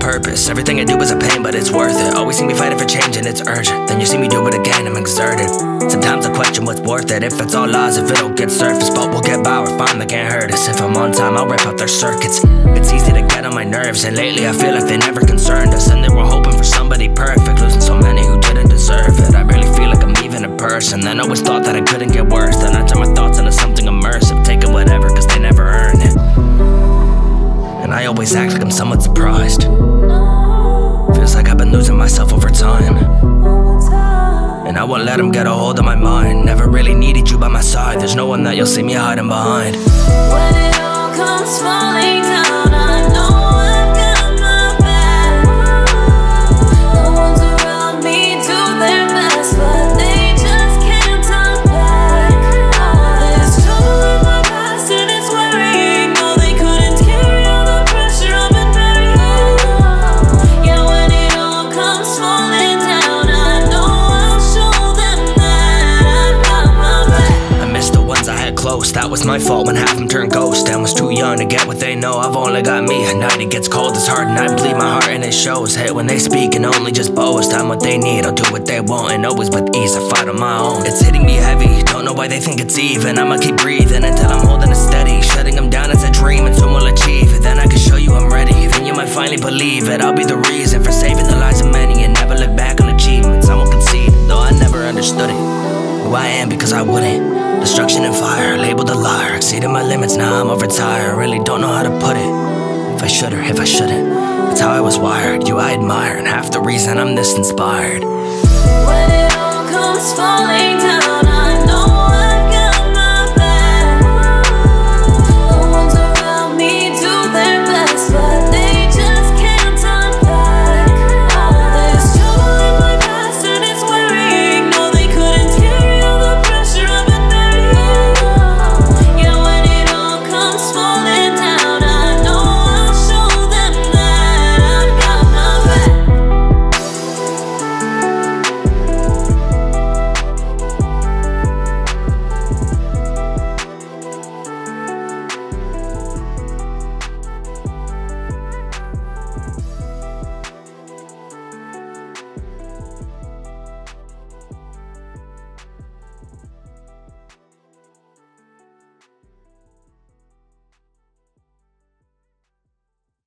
purpose. Everything I do is a pain, but it's worth it Always see me fighting for change and it's urgent. Then you see me do it again, I'm exerted. Sometimes I question what's worth it. If it's all lies, if it'll get surfaced, But we'll get by, we're fine, they can't hurt us. If I'm on time, I'll rip out their circuits. It's easy to get on my nerves And lately I feel like they never concerned us And they were hoping for somebody perfect. Losing so many who didn't deserve it. I barely feel like I'm even a person. Then always thought that I couldn't get let them get a hold of my mind. Never really needed you by my side. There's no one that you'll see me hiding behind. When it all comes falling down. That was my fault when half them turned ghost. And was too young to get what they know. I've only got me. At night it gets cold, it's hard, and I bleed my heart, and it shows. Hate when they speak and only just boast. I'm what they need, I'll do what they want, and always with ease. I fight on my own. It's hitting me heavy, don't know why they think it's even. I'ma keep breathing until I'm holding it steady. Shutting them down as a dream, and soon will achieve. Then I can Who I am because I wouldn't. Destruction and fire, labeled a liar. Exceeding my limits, now I'm over tired. Really don't know how to put it. If I should or if I shouldn't. That's how I was wired. You I admire, and half the reason I'm this inspired. When it all comes falling down.